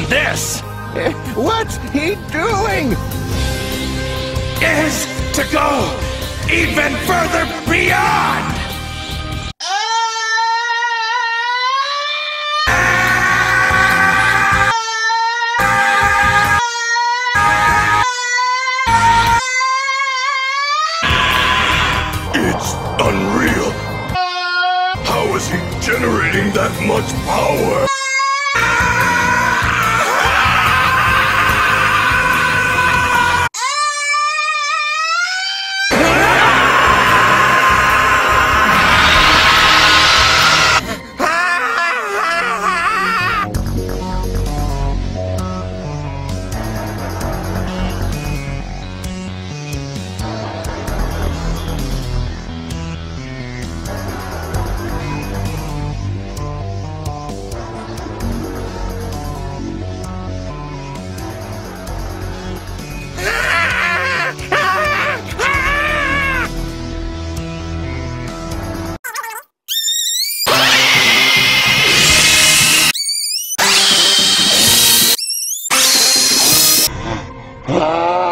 than this What's he doing? is to go even further beyond. It's unreal. How is he generating that much power? 啊。